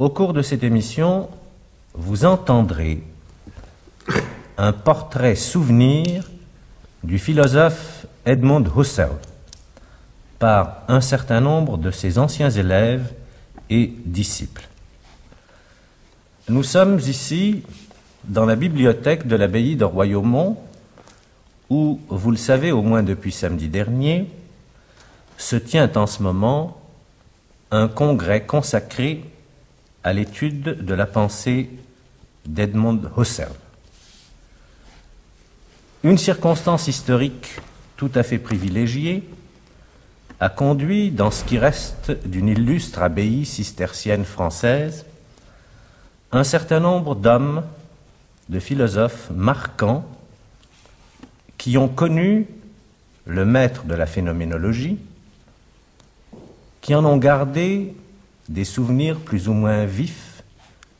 Au cours de cette émission, vous entendrez un portrait souvenir du philosophe Edmund Husserl par un certain nombre de ses anciens élèves et disciples. Nous sommes ici dans la bibliothèque de l'abbaye de Royaumont, où, vous le savez au moins depuis samedi dernier, se tient en ce moment un congrès consacré à l'étude de la pensée d'Edmund Husserl. Une circonstance historique tout à fait privilégiée a conduit, dans ce qui reste d'une illustre abbaye cistercienne française, un certain nombre d'hommes, de philosophes marquants, qui ont connu le maître de la phénoménologie, qui en ont gardé des souvenirs plus ou moins vifs,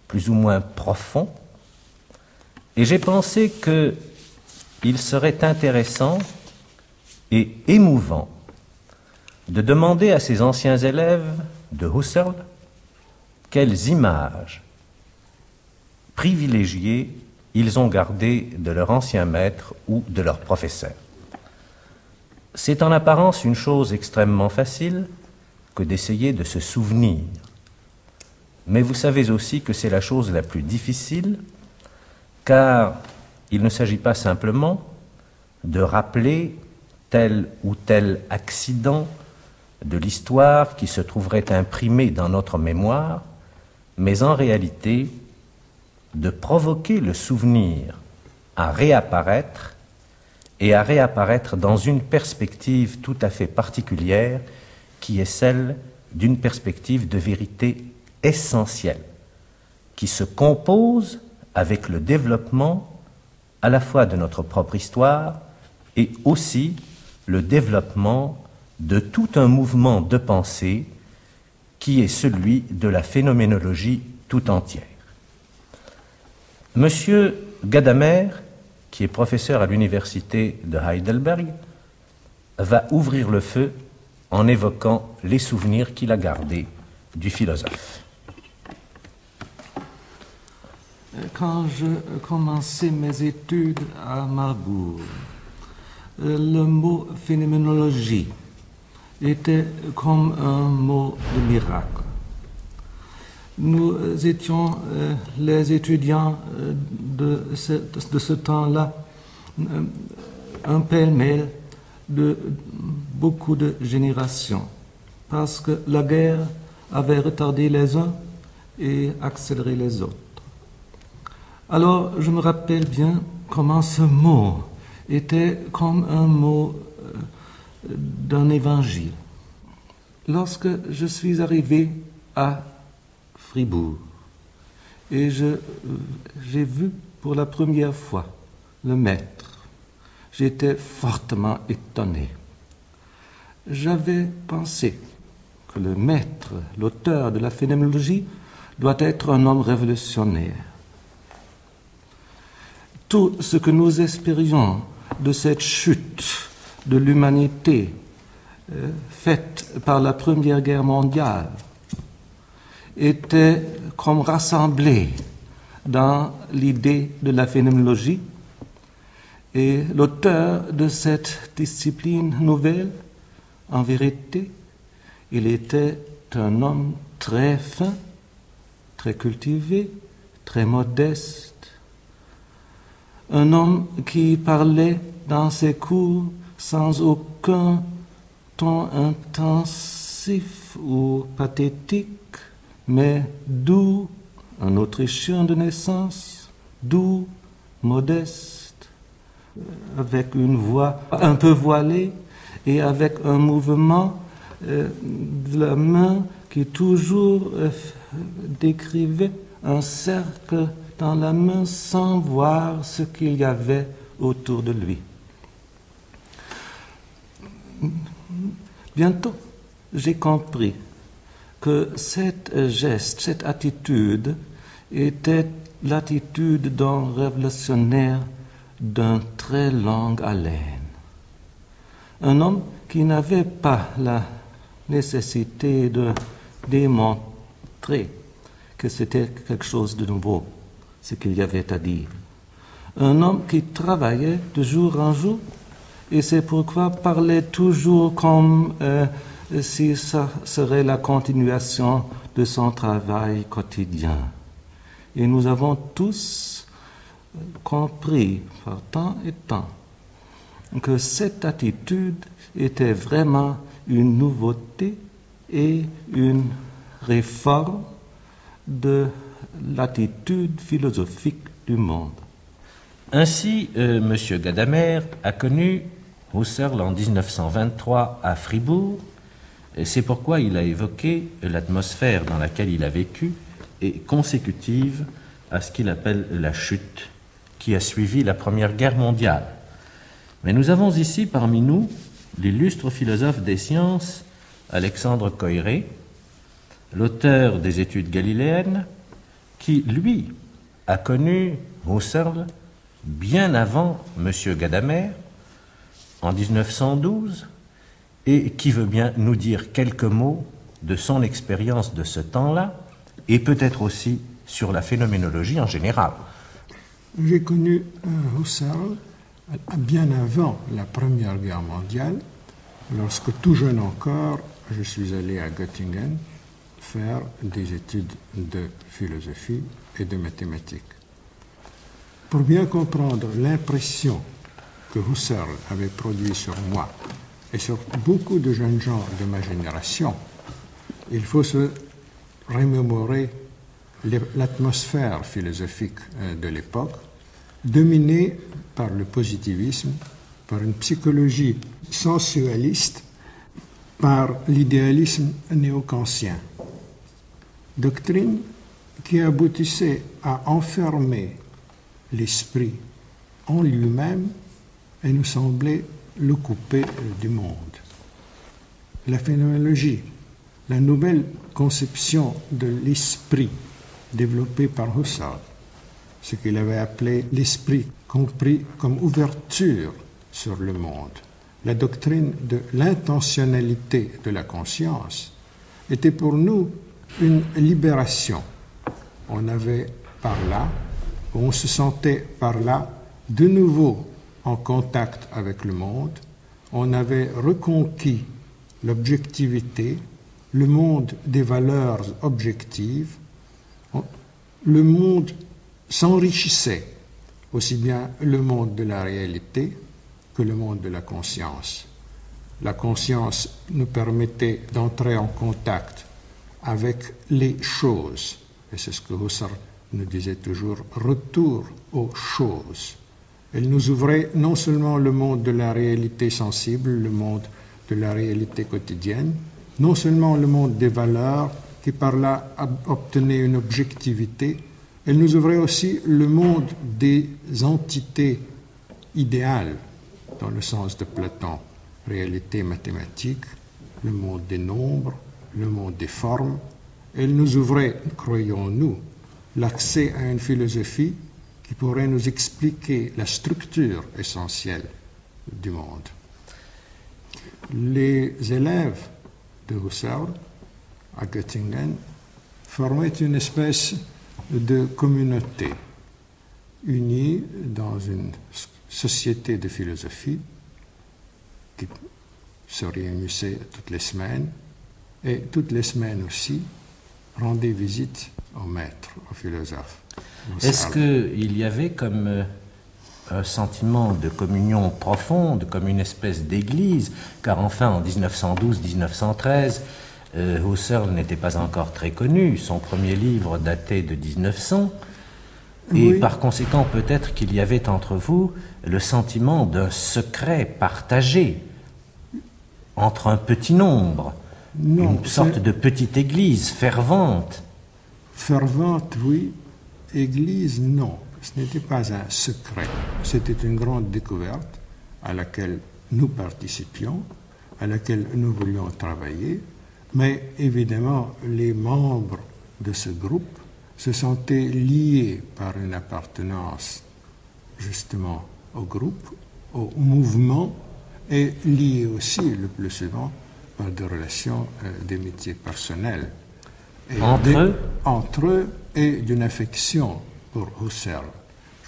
plus ou moins profonds, et j'ai pensé qu'il serait intéressant et émouvant de demander à ces anciens élèves de Husserl quelles images privilégiées ils ont gardées de leur ancien maître ou de leur professeur. C'est en apparence une chose extrêmement facile, que d'essayer de se souvenir. Mais vous savez aussi que c'est la chose la plus difficile, car il ne s'agit pas simplement de rappeler tel ou tel accident de l'histoire qui se trouverait imprimé dans notre mémoire, mais en réalité de provoquer le souvenir à réapparaître et à réapparaître dans une perspective tout à fait particulière qui est celle d'une perspective de vérité essentielle, qui se compose avec le développement à la fois de notre propre histoire et aussi le développement de tout un mouvement de pensée qui est celui de la phénoménologie tout entière. Monsieur Gadamer, qui est professeur à l'université de Heidelberg, va ouvrir le feu en évoquant les souvenirs qu'il a gardés du philosophe. Quand je commençais mes études à Marbourg, le mot phénoménologie était comme un mot de miracle. Nous étions euh, les étudiants euh, de ce, temps-là, euh, un pêle-mêle de beaucoup de générations, parce que la guerre avait retardé les uns et accéléré les autres. Alors, je me rappelle bien comment ce mot était comme un mot d'un évangile. Lorsque je suis arrivé à Fribourg et j'ai vu pour la première fois le maître, j'étais fortement étonné. J'avais pensé que le maître, l'auteur de la phénoménologie, doit être un homme révolutionnaire. Tout ce que nous espérions de cette chute de l'humanité euh, faite par la Première Guerre mondiale était comme rassemblé dans l'idée de la phénoménologie et l'auteur de cette discipline nouvelle, en vérité, il était un homme très fin, très cultivé, très modeste, un homme qui parlait dans ses cours sans aucun ton intensif ou pathétique, mais doux, un Autrichien de naissance, doux, modeste, avec une voix un peu voilée et avec un mouvement euh, de la main qui toujours euh, décrivait un cercle dans la main sans voir ce qu'il y avait autour de lui. Bientôt, j'ai compris que cette geste, cette attitude était l'attitude d'un révolutionnaire d'un très longue haleine. Un homme qui n'avait pas la nécessité de démontrer que c'était quelque chose de nouveau, ce qu'il y avait à dire. Un homme qui travaillait de jour en jour, et c'est pourquoi parlait toujours comme euh, si ça serait la continuation de son travail quotidien. Et nous avons tous compris par temps et temps que cette attitude était vraiment une nouveauté et une réforme de l'attitude philosophique du monde. Ainsi, euh, M. Gadamer a connu Husserl en 1923 à Fribourg. C'est pourquoi il a évoqué l'atmosphère dans laquelle il a vécu et consécutive à ce qu'il appelle la chute qui a suivi la Première Guerre mondiale. Mais nous avons ici parmi nous l'illustre philosophe des sciences Alexandre Coiré, l'auteur des études galiléennes, qui, lui, a connu Husserl bien avant M. Gadamer, en 1912, et qui veut bien nous dire quelques mots de son expérience de ce temps-là, et peut-être aussi sur la phénoménologie en général. J'ai connu euh, Husserl bien avant la Première Guerre mondiale, lorsque tout jeune encore, je suis allé à Göttingen faire des études de philosophie et de mathématiques. Pour bien comprendre l'impression que Husserl avait produit sur moi et sur beaucoup de jeunes gens de ma génération, il faut se remémorer l'atmosphère philosophique euh, de l'époque, dominée par le positivisme, par une psychologie sensualiste, par l'idéalisme néo-kantien. Doctrine qui aboutissait à enfermer l'esprit en lui-même et nous semblait le couper du monde. La phénoménologie, la nouvelle conception de l'esprit développée par Husserl, ce qu'il avait appelé l'esprit compris comme ouverture sur le monde, la doctrine de l'intentionnalité de la conscience, était pour nous une libération. On avait par là, on se sentait par là de nouveau en contact avec le monde, on avait reconquis l'objectivité, le monde des valeurs objectives, le monde s'enrichissait, aussi bien le monde de la réalité que le monde de la conscience. La conscience nous permettait d'entrer en contact avec les choses, et c'est ce que Husserl nous disait toujours, retour aux choses. Elle nous ouvrait non seulement le monde de la réalité sensible, le monde de la réalité quotidienne, non seulement le monde des valeurs, qui par là obtenait une objectivité, elle nous ouvrait aussi le monde des entités idéales, dans le sens de Platon, réalité mathématique, le monde des nombres, le monde des formes. Elle nous ouvrait, croyons-nous, l'accès à une philosophie qui pourrait nous expliquer la structure essentielle du monde. Les élèves de Husserl à Göttingen formaient une espèce de communauté unie dans une société de philosophie qui se réunissait toutes les semaines. Et toutes les semaines aussi rendait visite au maître, au philosophe. Est-ce qu'il y avait comme euh, un sentiment de communion profonde, comme une espèce d'église, car enfin en 1912-1913, euh, Husserl n'était pas encore très connu, son premier livre datait de 1900, et par conséquent peut-être qu'il y avait entre vous le sentiment d'un secret partagé entre un petit nombre, une sorte de petite église fervente. Fervente, oui. Église, non. Ce n'était pas un secret. C'était une grande découverte à laquelle nous participions, à laquelle nous voulions travailler. Mais évidemment, les membres de ce groupe se sentaient liés par une appartenance justement au groupe, au mouvement, et liés aussi le plus souvent par des relations euh, d'amitié personnelle. entre eux? Entre eux et d'une affection pour Husserl.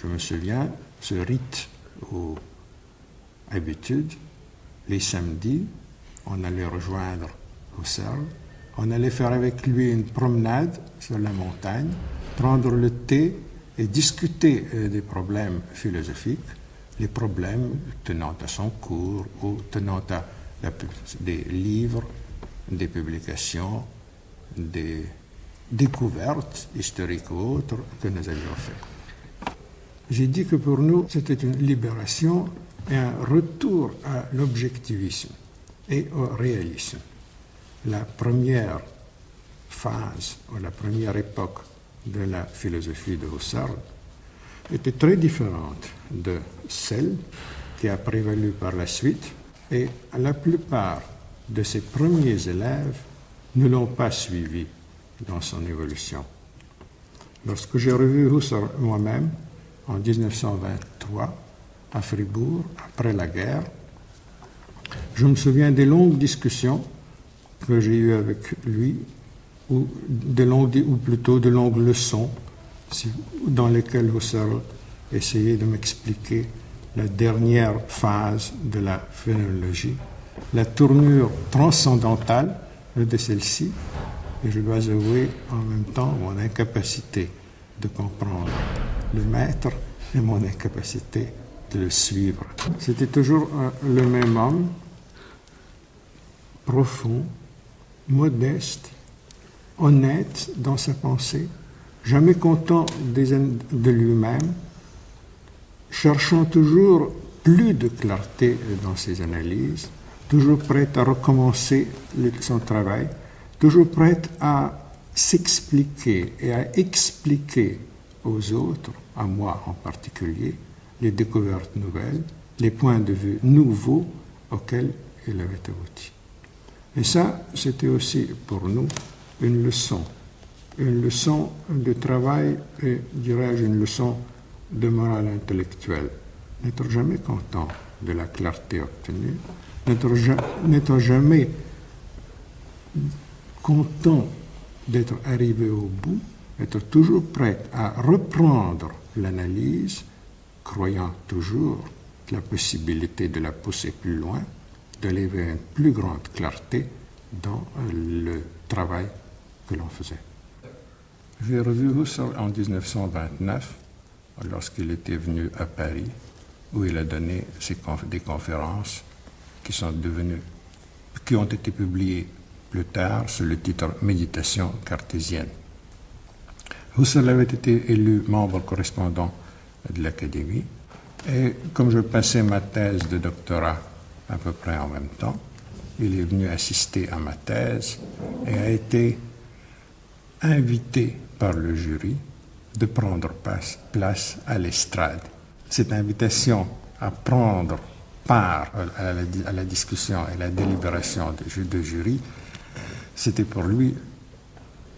Je me souviens, ce rite ou habitude, les samedis, on allait rejoindre On allait faire avec lui une promenade sur la montagne, prendre le thé et discuter euh, des problèmes philosophiques, les problèmes tenant à son cours ou tenant à des livres, des publications, des découvertes historiques ou autres que nous avions faites. J'ai dit que pour nous, c'était une libération et un retour à l'objectivisme et au réalisme. La première phase ou la première époque de la philosophie de Husserl était très différente de celle qui a prévalu par la suite et la plupart de ses premiers élèves ne l'ont pas suivi dans son évolution. Lorsque j'ai revu Husserl moi-même en 1923 à Fribourg, après la guerre, je me souviens des longues discussions que j'ai eues avec lui, ou, de longues, ou plutôt de longues leçons dans lesquelles Husserl essayait de m'expliquer la dernière phase de la phénoménologie, la tournure transcendantale de celle-ci, et je dois avouer en même temps mon incapacité de comprendre le maître et mon incapacité de le suivre. C'était toujours le même homme, profond, modeste, honnête dans sa pensée, jamais content de lui-même, cherchant toujours plus de clarté dans ses analyses, toujours prêt à recommencer son travail, toujours prêt à s'expliquer et à expliquer aux autres, à moi en particulier, les découvertes nouvelles, les points de vue nouveaux auxquels il avait abouti. Et ça, c'était aussi pour nous une leçon, une leçon de travail et, dirais-je, une leçon de morale intellectuelle. N'être jamais content de la clarté obtenue, n'être jamais content d'être arrivé au bout, être toujours prêt à reprendre l'analyse, croyant toujours la possibilité de la pousser plus loin, d'aller vers une plus grande clarté dans le travail que l'on faisait. J'ai revu Husserl en 1929, lorsqu'il était venu à Paris, où il a donné des conférences qui sont devenues, qui ont été publiées plus tard sous le titre Méditation cartésienne. Husserl avait été élu membre correspondant de l'Académie et comme je passais ma thèse de doctorat à peu près en même temps, il est venu assister à ma thèse et a été invité par le jury de prendre place à l'estrade. Cette invitation à prendre part à la, discussion et la délibération de jury c'était pour lui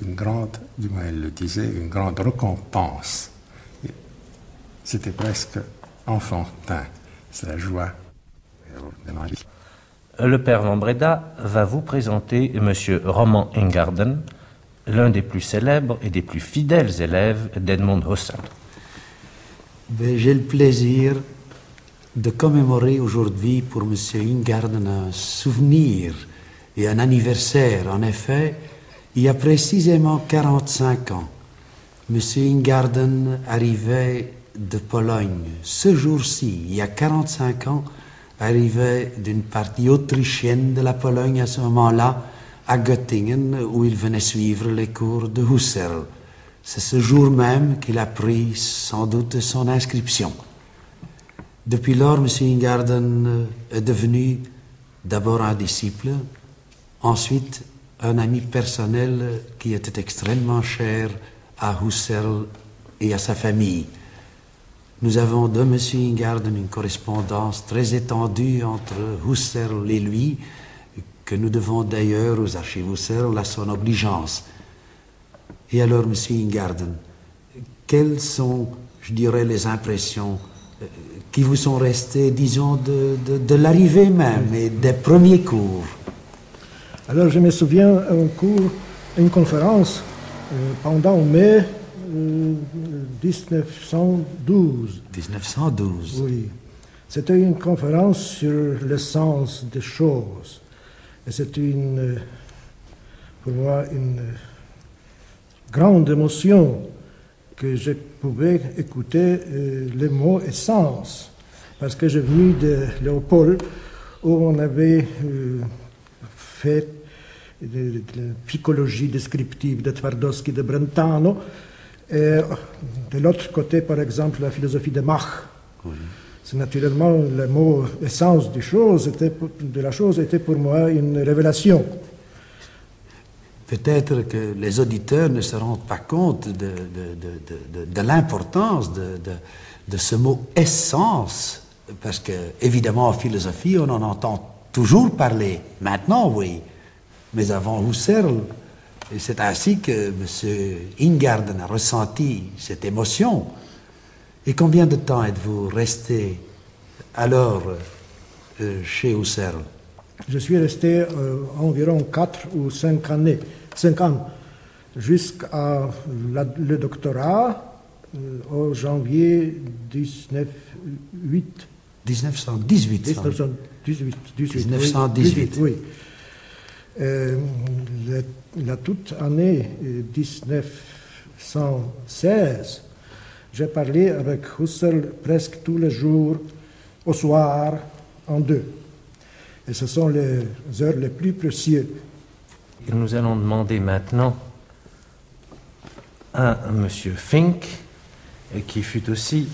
une grande, du moins elle le disait, une grande récompense. C'était presque enfantin, c'est la joie. Le père Lambreda va vous présenter M. Roman Ingarden, l'un des plus célèbres et des plus fidèles élèves d'Edmond Husserl. Ben, j'ai le plaisir de commémorer aujourd'hui pour M. Ingarden un souvenir et un anniversaire. En effet, il y a précisément 45 ans, M. Ingarden arrivait de Pologne. Ce jour-ci, il y a 45 ans, arrivait d'une partie autrichienne de la Pologne à ce moment-là, à Göttingen, où il venait suivre les cours de Husserl. C'est ce jour même qu'il a pris sans doute son inscription. Depuis lors, M. Ingarden est devenu d'abord un disciple, Ensuite, un ami personnel qui était extrêmement cher à Husserl et à sa famille. Nous avons de M. Ingarden une correspondance très étendue entre Husserl et lui, que nous devons d'ailleurs aux archives Husserl à son obligeance. Et alors, M. Ingarden, quelles sont, je dirais, les impressions euh, qui vous sont restées, disons, de, l'arrivée même et des premiers cours? Alors je me souviens un cours, une conférence euh, pendant mai 1912. 1912. Oui. C'était une conférence sur le sens des choses. Et c'était une, euh, pour moi une euh, grande émotion que je pouvais écouter euh, les mots et sens. Parce que je venu de Léopold, où on avait fait de, psychologie descriptive de Twardowski, de Brentano, et de l'autre côté, par exemple, la philosophie de Mach. C'est naturellement le mot essence du chose était, de la chose était pour moi une révélation. Peut-être que les auditeurs ne se rendent pas compte de, de- l'importance de ce mot essence, parce que évidemment en philosophie on en entend toujours parler, maintenant oui, mais avant Husserl, et c'est ainsi que M. Ingarden a ressenti cette émotion. Et combien de temps êtes-vous resté alors euh, chez Husserl? Je suis resté euh, environ 4 ou 5 années, 5 ans, jusqu'à le doctorat euh, au janvier 1908. 1918. sans doute. 1918. 18, 1918. Oui. Euh, la, la toute année euh, 1916, j'ai parlé avec Husserl presque tous les jours, au soir, en deux. Et ce sont les heures les plus précieuses. Nous allons demander maintenant à M. Fink, qui fut aussi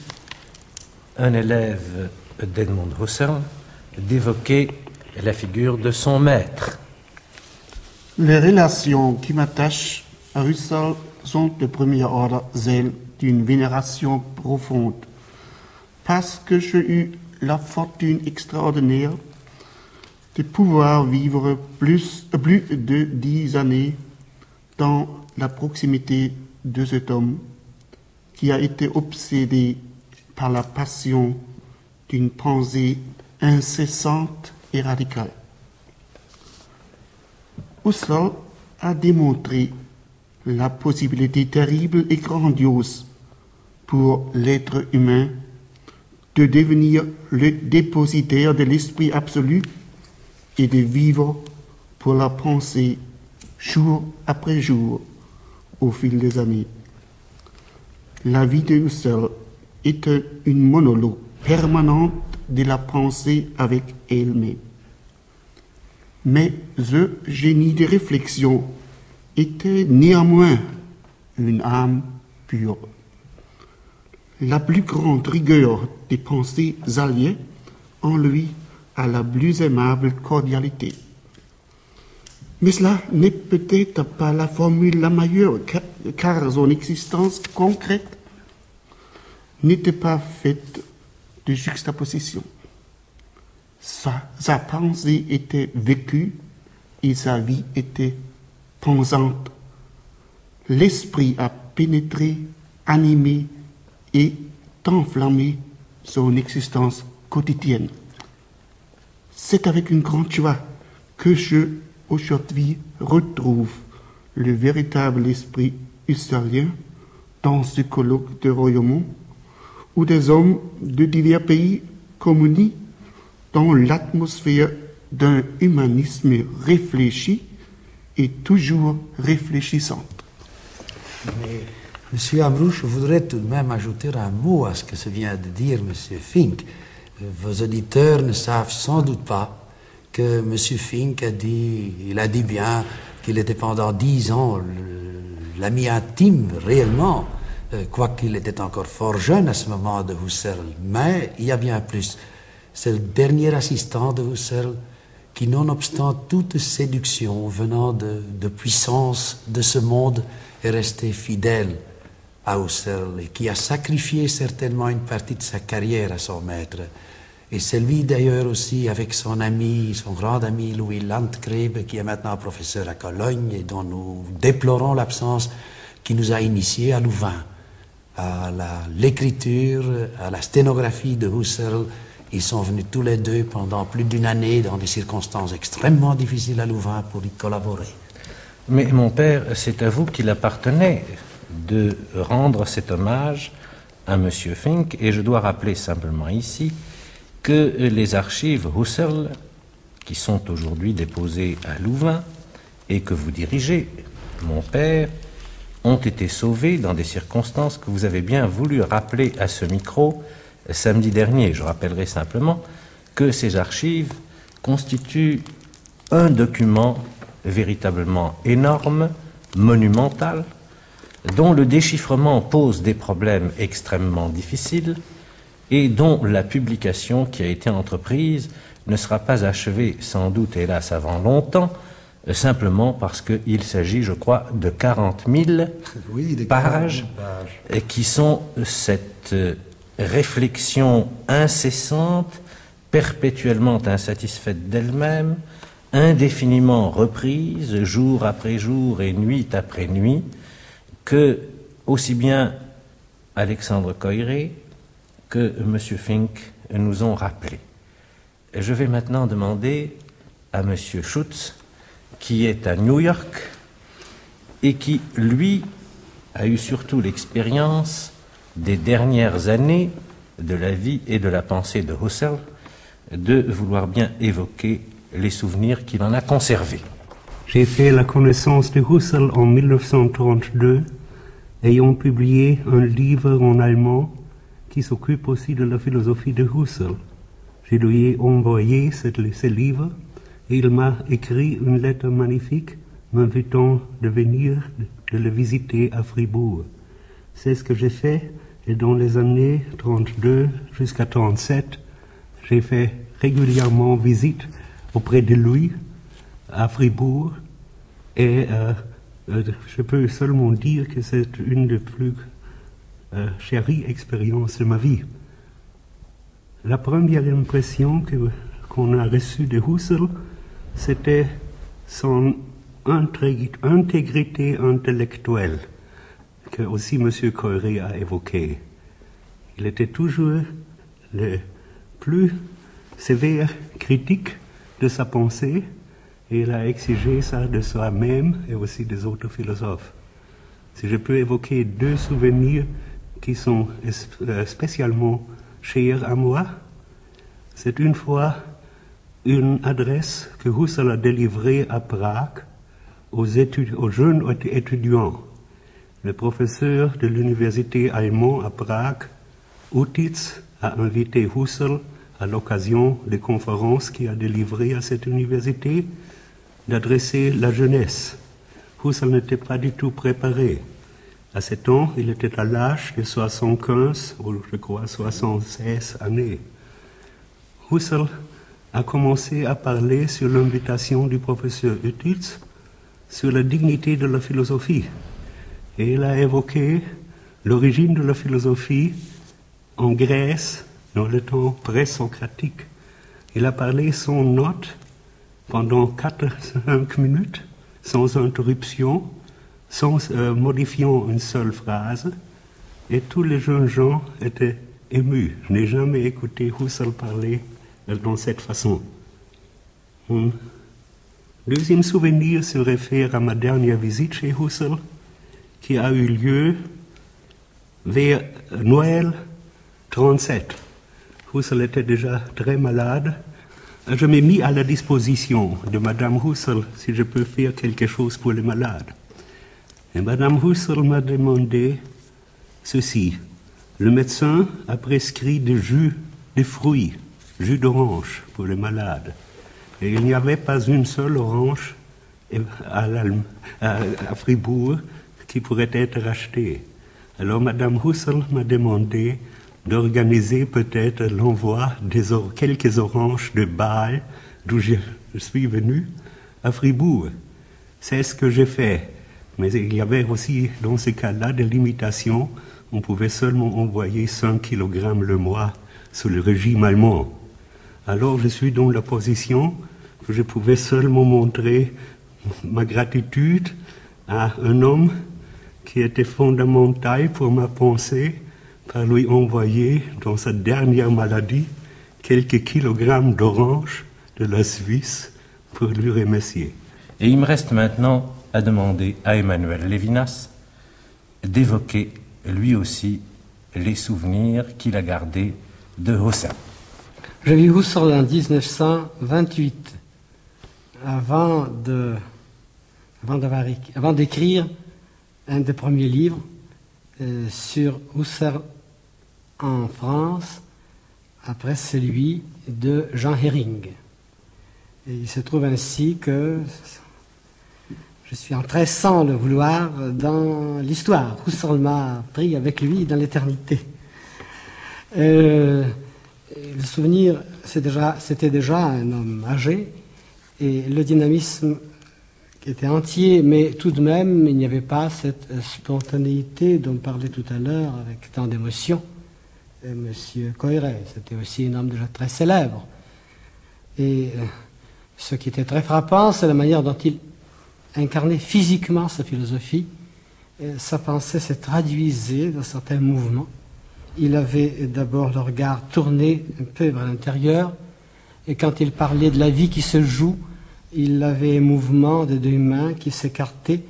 un élève d'Edmund Husserl, d'évoquer la figure de son maître. Les relations qui m'attachent à Husserl sont de premier ordre celles d'une vénération profonde. Parce que j'ai eu la fortune extraordinaire de pouvoir vivre plus de dix années dans la proximité de cet homme qui a été obsédé par la passion d'une pensée incessante et radicale. Husserl a démontré la possibilité terrible et grandiose pour l'être humain de devenir le dépositaire de l'esprit absolu et de vivre pour la pensée jour après jour au fil des années. La vie de Husserl est un- une monologue permanente de la pensée avec elle-même. Mais ce génie de réflexion était néanmoins une âme pure. La plus grande rigueur des pensées alliées en lui à la plus aimable cordialité. Mais cela n'est peut-être pas la formule la meilleure, ca- car son existence concrète n'était pas faite de juxtaposition. Sa, pensée était vécue et sa vie était pensante. L'esprit a pénétré, animé et enflammé son existence quotidienne. C'est avec une grande joie que je, aujourd'hui, retrouve le véritable esprit husserlien dans ce colloque de Royaumont, où des hommes de divers pays communient dans l'atmosphère d'un humanisme réfléchi et toujours réfléchissant. Mais, Monsieur Amrouche, je voudrais tout de même ajouter un mot à ce que se vient de dire Monsieur Fink. Vos auditeurs ne savent sans doute pas que Monsieur Fink a dit, il a dit bien qu'il était pendant dix ans l'ami intime, réellement, euh, quoiqu'il était encore fort jeune à ce moment de Husserl. Mais il y a bien plus. C'est le dernier assistant de Husserl qui, nonobstant toute séduction venant de, de puissance de ce monde, est resté fidèle à Husserl et qui a sacrifié certainement une partie de sa carrière à son maître. Et c'est lui d'ailleurs aussi avec son ami, son grand ami Louis Landgrebe, qui est maintenant professeur à Cologne et dont nous déplorons l'absence, qui nous a initiés à Louvain, à l'écriture, à la sténographie de Husserl. Ils sont venus tous les deux pendant plus d'une année dans des circonstances extrêmement difficiles à Louvain pour y collaborer. Mais mon père, c'est à vous qu'il appartenait de rendre cet hommage à M. Fink, et je dois rappeler simplement ici que les archives Husserl, qui sont aujourd'hui déposées à Louvain et que vous dirigez, mon père, ont été sauvées dans des circonstances que vous avez bien voulu rappeler à ce micro samedi dernier. Je rappellerai simplement que ces archives constituent un document véritablement énorme, monumental, dont le déchiffrement pose des problèmes extrêmement difficiles et dont la publication qui a été entreprise ne sera pas achevée sans doute, hélas, avant longtemps, simplement parce qu'il s'agit, je crois, de 40 000 Oui, des pages qui sont cette euh, réflexion incessante, perpétuellement insatisfaite d'elle-même, indéfiniment reprise, jour après jour et nuit après nuit, que aussi bien Alexandre Coiré que M. Fink nous ont rappelé. Je vais maintenant demander à M. Schutz, qui est à New York et qui, lui, a eu surtout l'expérience des dernières années de la vie et de la pensée de Husserl, de vouloir bien évoquer les souvenirs qu'il en a conservés. J'ai fait la connaissance de Husserl en 1932, ayant publié un livre en allemand qui s'occupe aussi de la philosophie de Husserl. Je lui ai envoyé ce, livre et il m'a écrit une lettre magnifique m'invitant de venir de le visiter à Fribourg. C'est ce que j'ai fait et dans les années 32 jusqu'à 37, j'ai fait régulièrement visite auprès de lui à Fribourg et euh, euh, je peux seulement dire que c'est une des plus euh, chéries expériences de ma vie. La première impression qu'on a reçue de Husserl, c'était son intégrité intellectuelle, que aussi M. Coiré a évoqué. Il était toujours le plus sévère critique de sa pensée et il a exigé ça de soi-même et aussi des autres philosophes. Si je peux évoquer deux souvenirs qui sont euh, spécialement chers à moi, c'est une fois une adresse que Husserl a délivrée à Prague aux jeunes étudiants. Le professeur de l'université allemande à Prague, Utitz, a invité Husserl à l'occasion des conférences qu'il a délivrées à cette université d'adresser la jeunesse. Husserl n'était pas du tout préparé. À ce temps, il était à l'âge de 75 ou je crois 76 années. Husserl a commencé à parler sur l'invitation du professeur Utitz sur la dignité de la philosophie. Et il a évoqué l'origine de la philosophie en Grèce dans le temps pré-socratique. Il a parlé sans note pendant 4-5 minutes, sans interruption, sans euh, modifiant une seule phrase, et tous les jeunes gens étaient émus. Je n'ai jamais écouté Husserl parler euh, dans cette façon. Mon deuxième souvenir se réfère à ma dernière visite chez Husserl, qui a eu lieu vers Noël 37. Husserl était déjà très malade. Je m'ai mis à la disposition de Madame Husserl si je peux faire quelque chose pour les malades. Et Madame Husserl m'a demandé ceci. Le médecin a prescrit des jus de fruits, jus d'orange pour les malades. Et il n'y avait pas une seule orange à- à Fribourg qui pourrait être achetée. Alors Madame Husserl m'a demandé d'organiser peut-être l'envoi des quelques oranges de Bâle, d'où je suis venu, à Fribourg. C'est ce que j'ai fait. Mais il y avait aussi, dans ce cas-là, des limitations. On pouvait seulement envoyer 5 kg le mois sous le régime allemand. Alors je suis dans la position que je pouvais seulement montrer ma gratitude à un homme qui était fondamental pour ma pensée par lui envoyer dans sa dernière maladie quelques kilogrammes d'oranges de la Suisse pour lui remercier. Et il me reste maintenant a demandé à Emmanuel Lévinas d'évoquer lui aussi les souvenirs qu'il a gardés de Husserl. J'ai vu Husserl en 1928, avant de, avant d'écrire un des premiers livres euh, sur Husserl en France, après celui de Jean Hering. Et il se trouve ainsi que je suis entré sans le vouloir dans l'histoire. Husserl m'a pris avec lui dans l'éternité. Euh, le souvenir, c'était déjà un homme âgé, et le dynamisme qui était entier, mais tout de même, il n'y avait pas cette spontanéité dont on parlait tout à l'heure avec tant d'émotion. Monsieur Coiret, c'était aussi un homme déjà très célèbre. Et euh, ce qui était très frappant, c'est la manière dont il incarnait physiquement sa philosophie. Sa pensée se traduisait dans certains mouvements. Il avait d'abord le regard tourné un peu vers l'intérieur, et quand il parlait de la vie qui se joue, il avait un mouvement de deux mains qui s'écartaient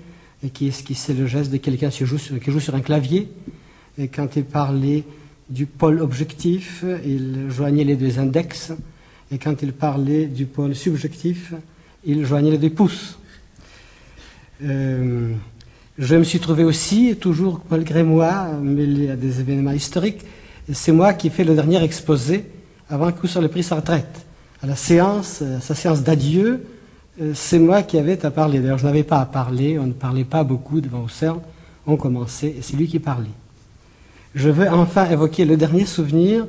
et qui esquissait le geste de quelqu'un qui joue, sur, un clavier. Et quand il parlait du pôle objectif, il joignait les deux index. Et quand il parlait du pôle subjectif, il joignait les deux pouces. Euh, je me suis trouvé aussi, toujours malgré moi, mêlé à des événements historiques. C'est moi qui ai fait le dernier exposé avant que Husserl ait pris sa retraite. À la séance, sa séance d'adieu, c'est moi qui avais à parler. D'ailleurs, je n'avais pas à parler, on ne parlait pas beaucoup devant Husserl, on commençait et c'est lui qui parlait. Je veux enfin évoquer le dernier souvenir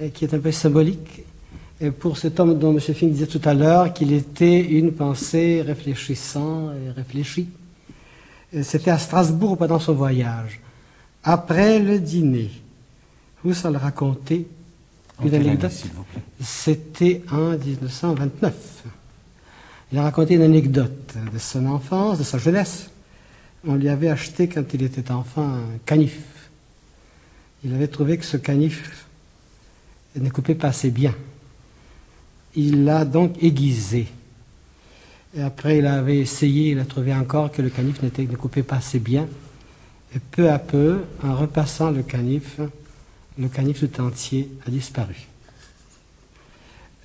euh, qui est un peu symbolique et pour cet homme dont M. Fink disait tout à l'heure qu'il était une pensée réfléchissant et réfléchie. C'était à Strasbourg pendant son voyage. Après le dîner, Husserl racontait une anecdote. C'était en 1929. Il a raconté une anecdote de son enfance, de sa jeunesse. On lui avait acheté, quand il était enfant, un canif. Il avait trouvé que ce canif ne coupait pas assez bien. Il l'a donc aiguisé. Et après, il avait essayé, il a trouvé encore que le canif ne coupait pas assez bien. Et peu à peu, en repassant le canif, le canif tout entier a disparu.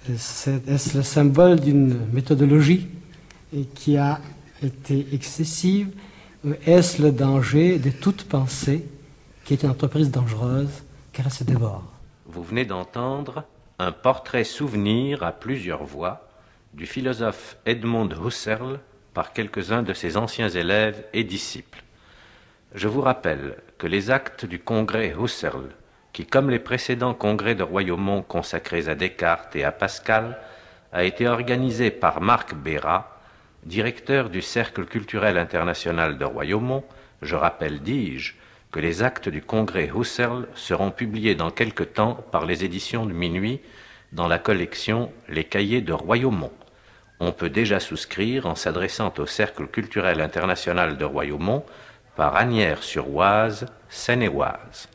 Est-ce le symbole d'une méthodologie qui a été excessive est-ce le danger de toute pensée qui est une entreprise dangereuse car elle se dévore? Vous venez d'entendre un portrait souvenir à plusieurs voix du philosophe Edmund Husserl par quelques-uns de ses anciens élèves et disciples. Je vous rappelle que les actes du congrès Husserl, qui, comme les précédents congrès de Royaumont consacrés à Descartes et à Pascal, a été organisé par Marc Béra, directeur du Cercle culturel international de Royaumont. Je rappelle, dis-je, que les actes du congrès Husserl seront publiés dans quelque temps par les éditions de Minuit dans la collection Les cahiers de Royaumont. On peut déjà souscrire en s'adressant au Cercle culturel international de Royaumont par Agnières-sur-Oise, Seine-et-Oise.